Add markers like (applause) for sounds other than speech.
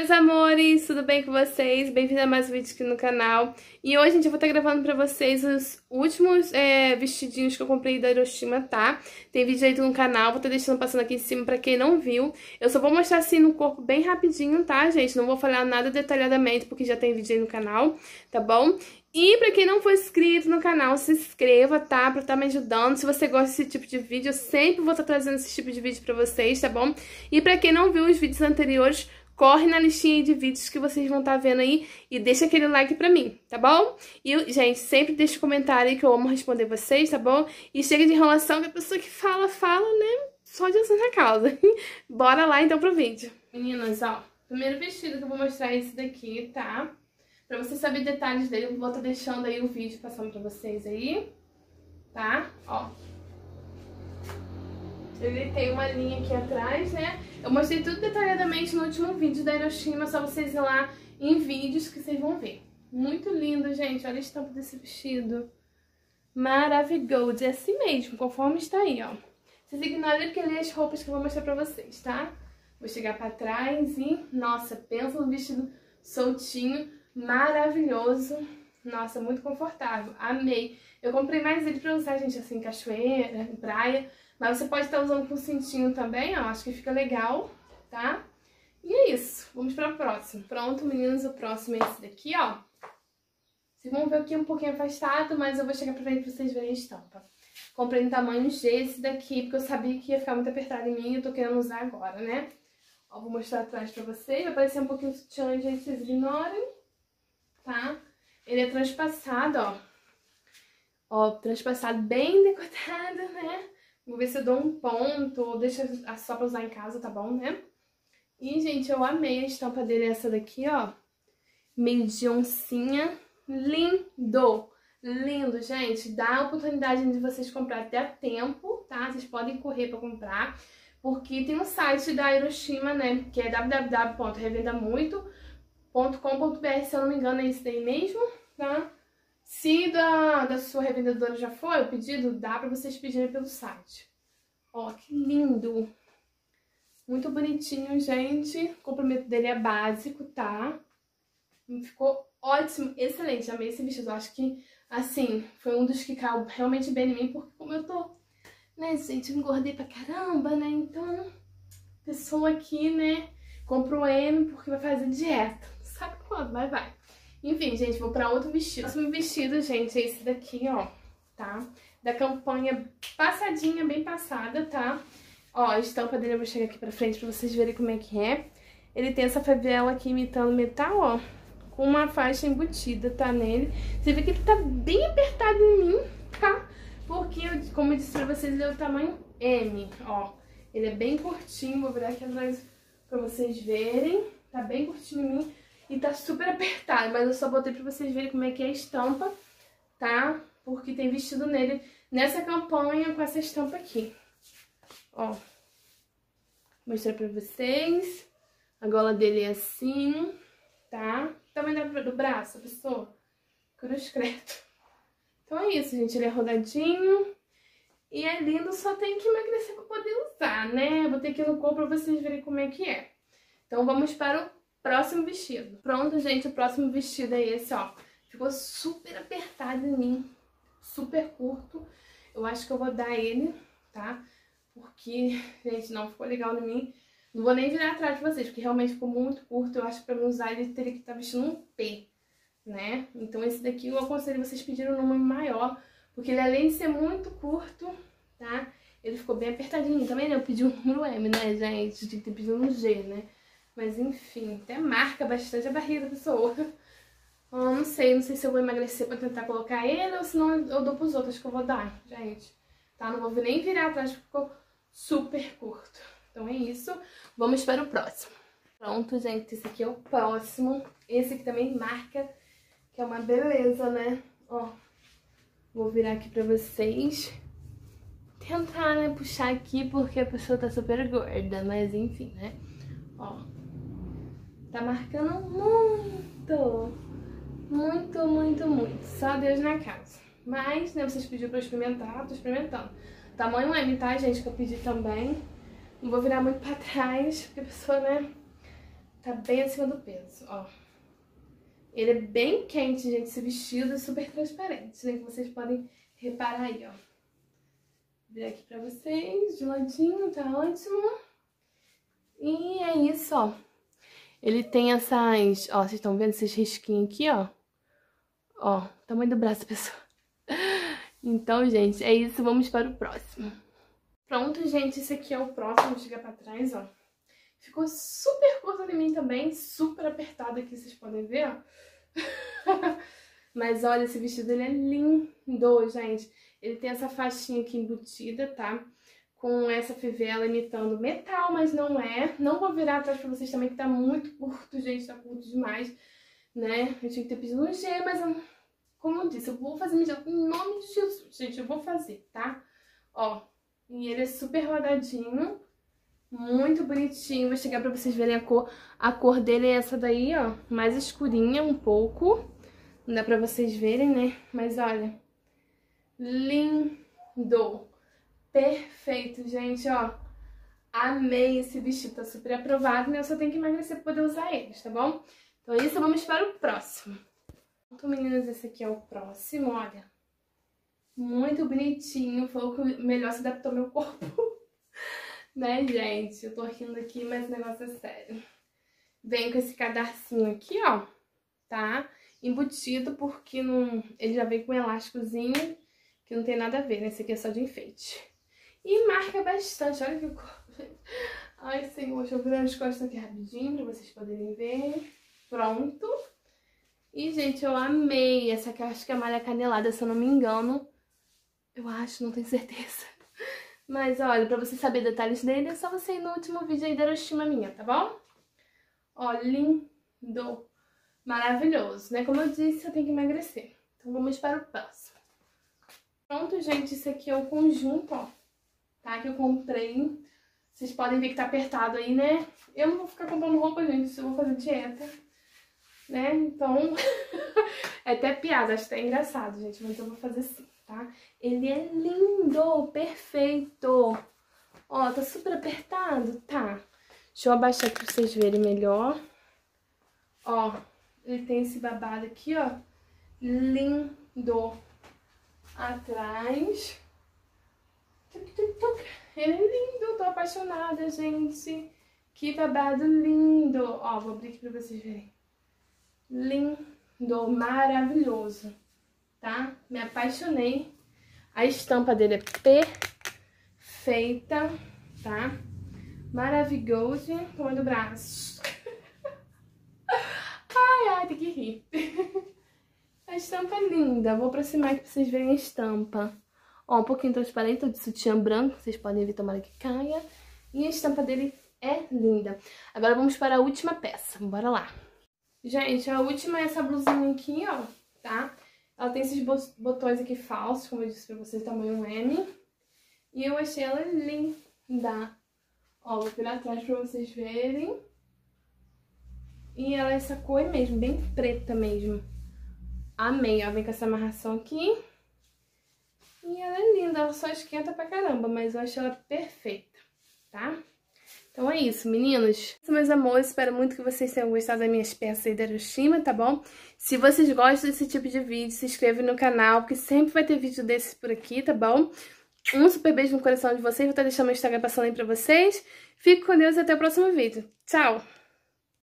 Meus amores, tudo bem com vocês? Bem-vindos a mais um vídeo aqui no canal. E hoje, gente, eu vou estar gravando pra vocês os últimos é, vestidinhos que eu comprei da Hiroshima, tá? Tem vídeo aí no canal, vou estar deixando passando aqui em cima pra quem não viu. Eu só vou mostrar assim no corpo bem rapidinho, tá, gente? Não vou falar nada detalhadamente, porque já tem vídeo aí no canal, tá bom? E pra quem não for inscrito no canal, se inscreva, tá? Pra estar tá me ajudando. Se você gosta desse tipo de vídeo, eu sempre vou estar trazendo esse tipo de vídeo pra vocês, tá bom? E pra quem não viu os vídeos anteriores corre na listinha de vídeos que vocês vão estar tá vendo aí e deixa aquele like pra mim, tá bom? E, gente, sempre deixa um comentário aí que eu amo responder vocês, tá bom? E chega de enrolação, que a pessoa que fala, fala, né? Só de assunto na causa. (laughs) Bora lá, então, pro vídeo. Meninas, ó, primeiro vestido que eu vou mostrar é esse daqui, tá? Pra você saber detalhes dele, eu vou estar tá deixando aí o vídeo passando pra vocês aí, tá? Ó. Ele tem uma linha aqui atrás, né? Eu mostrei tudo detalhadamente no último vídeo da Hiroshima, só vocês ir lá em vídeos que vocês vão ver. Muito lindo, gente. Olha a estampa desse vestido. Maravilhoso. É assim mesmo, conforme está aí, ó. Vocês ignorem porque ali as roupas que eu vou mostrar pra vocês, tá? Vou chegar pra trás e... Nossa, pensa no vestido soltinho, maravilhoso. Nossa, muito confortável. Amei. Eu comprei mais ele pra usar, gente, assim, cachoeira, em praia. Mas você pode estar usando com cintinho também, ó. Acho que fica legal, tá? E é isso. Vamos para o próximo. Pronto, meninas, o próximo é esse daqui, ó. Vocês vão ver aqui um pouquinho afastado, mas eu vou chegar pra frente pra vocês verem a estampa. Comprei no tamanho G esse daqui, porque eu sabia que ia ficar muito apertado em mim e eu tô querendo usar agora, né? Ó, vou mostrar atrás pra vocês. Vai parecer um pouquinho sutiã, gente, vocês ignorem, tá? Ele é transpassado, ó. Ó, transpassado bem (laughs) decotado, né? Vou ver se eu dou um ponto ou deixa só pra usar em casa, tá bom, né? E, gente, eu amei a estampa dele, essa daqui, ó. Meio de oncinha. Lindo! Lindo, gente. Dá a oportunidade de vocês comprar até tempo, tá? Vocês podem correr pra comprar. Porque tem um site da Hiroshima, né? Que é www.revendamuito.com.br, se eu não me engano, é isso daí mesmo, tá? Se da, da sua revendedora já foi o pedido, dá pra vocês pedirem pelo site. Ó, que lindo! Muito bonitinho, gente. O comprimento dele é básico, tá? Ficou ótimo, excelente. Amei esse vestido. Acho que, assim, foi um dos que caiu realmente bem em mim, porque como eu tô, né, gente, engordei pra caramba, né? Então, pessoa aqui, né, comprou M porque vai fazer dieta. Vai, vai. Enfim, gente, vou pra outro vestido. O próximo vestido, gente, é esse daqui, ó, tá? Da campanha passadinha, bem passada, tá? Ó, a estampa dele eu vou chegar aqui pra frente pra vocês verem como é que é. Ele tem essa favela aqui imitando metal, ó, com uma faixa embutida, tá, nele. Você vê que ele tá bem apertado em mim, tá? Porque, como eu disse pra vocês, ele é o tamanho M, ó. Ele é bem curtinho, vou virar aqui atrás pra vocês verem. Tá bem curtinho em mim. E tá super (laughs) apertado, mas eu só botei pra vocês verem como é que é a estampa, tá? Porque tem vestido nele nessa campanha com essa estampa aqui. Ó. Vou mostrar pra vocês. A gola dele é assim, tá? Tamanho do braço, a pessoa. Cruz credo. Então é isso, gente. Ele é rodadinho. E é lindo, só tem que emagrecer pra poder usar, né? Vou ter que ir no corpo pra vocês verem como é que é. Então vamos para o Próximo vestido. Pronto, gente, o próximo vestido é esse, ó. Ficou super apertado em mim, super curto. Eu acho que eu vou dar ele, tá? Porque, gente, não ficou legal em mim. Não vou nem virar atrás de vocês, porque realmente ficou muito curto. Eu acho que pra mim usar ele teria que estar tá vestindo um P, né? Então esse daqui eu aconselho vocês pedirem um número maior, porque ele além de ser muito curto, tá? Ele ficou bem apertadinho também, né? Eu pedi um (laughs) número M, né, gente? Tinha que ter pedido um G, né? Mas enfim, até marca bastante a barriga da pessoa. Eu (laughs) não sei, não sei se eu vou emagrecer pra tentar colocar ele ou se não eu dou pros outros que eu vou dar, gente. Tá? Não vou nem virar atrás porque ficou super curto. Então é isso. Vamos para o próximo. Pronto, gente. Esse aqui é o próximo. Esse aqui também marca, que é uma beleza, né? Ó, vou virar aqui pra vocês. Tentar, né, puxar aqui porque a pessoa tá super gorda, mas enfim, né? Ó, Tá marcando muito. Muito, muito, muito. Só Deus na casa. Mas, né, vocês pediram pra eu experimentar, tô experimentando. Tamanho M, tá, gente, que eu pedi também. Não vou virar muito pra (laughs) trás, porque a pessoa, né, Tá bem acima do peso, ó. Ele é bem quente, gente, esse vestido é super transparente, né? Que vocês podem reparar aí, ó. Vou aqui pra vocês, de ladinho, tá ótimo. E é isso, ó. Ele tem essas, ó, vocês estão vendo esses risquinhos aqui, ó? Ó, tamanho do braço, pessoal. (laughs) Então, gente, é isso. Vamos para o próximo. Pronto, gente. Esse aqui é o próximo. Vou chegar pra trás, ó. Ficou super curto em mim também. Super apertado aqui, vocês podem ver, ó. (laughs) Mas olha, esse vestido, ele é lindo, gente. Ele tem essa faixinha aqui embutida, tá? Com essa fivela imitando metal, mas não é. Não vou virar atrás pra vocês também, que tá muito curto, gente. Tá curto demais, né? Eu tinha que ter pedido um G, mas eu como eu disse, eu vou fazer mijado em nome de Jesus, gente, eu vou fazer, tá? Ó, e ele é super rodadinho, muito bonitinho. Vou chegar pra vocês verem a cor. A cor dele é essa daí, ó, mais escurinha um pouco. Não dá pra vocês verem, né? Mas olha, lindo, perfeito, gente, ó. Amei esse vestido, tá super aprovado, né? Eu só tenho que emagrecer pra poder usar eles, tá bom? Então é isso, vamos para o próximo. Então, meninas, esse aqui é o próximo, olha. Muito bonitinho, foi o que melhor se adaptou ao meu corpo. (laughs) né, gente? Eu tô rindo aqui, mas o negócio é sério. Vem com esse cadarcinho aqui, ó, tá? Embutido, porque não... ele já vem com um elásticozinho, que não tem nada a ver, né? Esse aqui é só de enfeite. E marca bastante, olha que gente. Ai, senhor, deixa eu virar as costas aqui rapidinho pra vocês poderem ver. Pronto. E, gente, eu amei essa eu acho que é malha canelada, se eu não me engano. Eu acho, não tenho certeza. Mas, olha, pra você saber detalhes dele, é só você ir no último vídeo aí da Hiroshima minha, tá bom? Ó, lindo. Maravilhoso, né? Como eu disse, eu tenho que emagrecer. Então, vamos para o próximo. Pronto, gente, esse aqui é o conjunto, ó. Tá? Que eu comprei. Vocês podem ver que tá apertado aí, né? Eu não vou ficar comprando roupa, gente, eu vou fazer dieta né? Então, (laughs) é até piada, acho até engraçado, gente, mas eu vou fazer assim, tá? Ele é lindo, perfeito. Ó, tá super apertado, tá? Deixa eu abaixar aqui pra vocês verem melhor. Ó, ele tem esse babado aqui, ó, lindo. Atrás. Ele é lindo, tô apaixonada, gente. Que babado lindo. Ó, vou abrir aqui pra vocês verem lindo, maravilhoso, tá? Me apaixonei. A estampa dele é perfeita, tá? Maravilhoso. Toma do braço. (laughs) ai, ai, tem que rir. (laughs) A estampa é linda. Vou aproximar aqui pra vocês verem a estampa. Ó, um pouquinho transparente, de sutiã branco. Vocês podem ver, tomara que caia. E a estampa dele é linda. Agora vamos para a última peça. Bora lá. Gente, a última é essa blusinha aqui, ó, tá? Ela tem esses botões aqui falsos, como eu disse pra vocês, tamanho M. E eu achei ela linda. Ó, vou virar atrás pra vocês verem. E ela é essa cor mesmo, bem preta mesmo. Amei, ó, vem com essa amarração aqui. E ela é linda, ela só esquenta pra caramba, mas eu achei ela perfeita, tá? Então é isso, meninos. Meus amores, espero muito que vocês tenham gostado das minhas peças aí da Hiroshima, tá bom? Se vocês gostam desse tipo de vídeo, se inscreve no canal, porque sempre vai ter vídeo desses por aqui, tá bom? Um super beijo no coração de vocês, vou estar deixando meu Instagram passando aí pra vocês. Fique com Deus e até o próximo vídeo. Tchau!